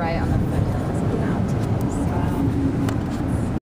right?